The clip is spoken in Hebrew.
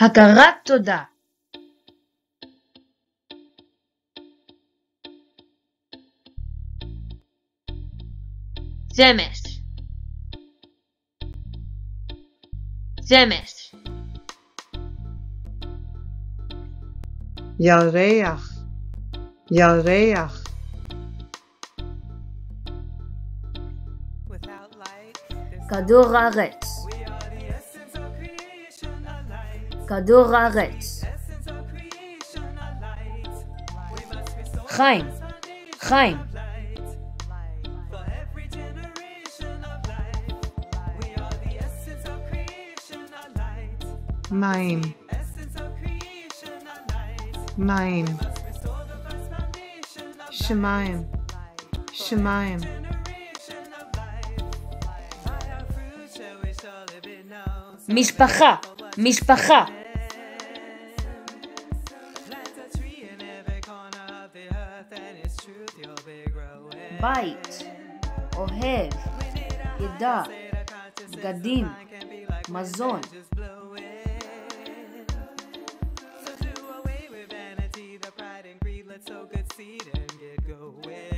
הכרת תודה. שמש שמש ירח. ירח. כדור הארץ. כדור הארץ. חיים, חיים. מים, מים, שמיים, שמיים. משפחה, משפחה. בית, אוהב, עדה, בגדים, מזון. So good and get going.